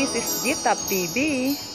This is GTAP TV.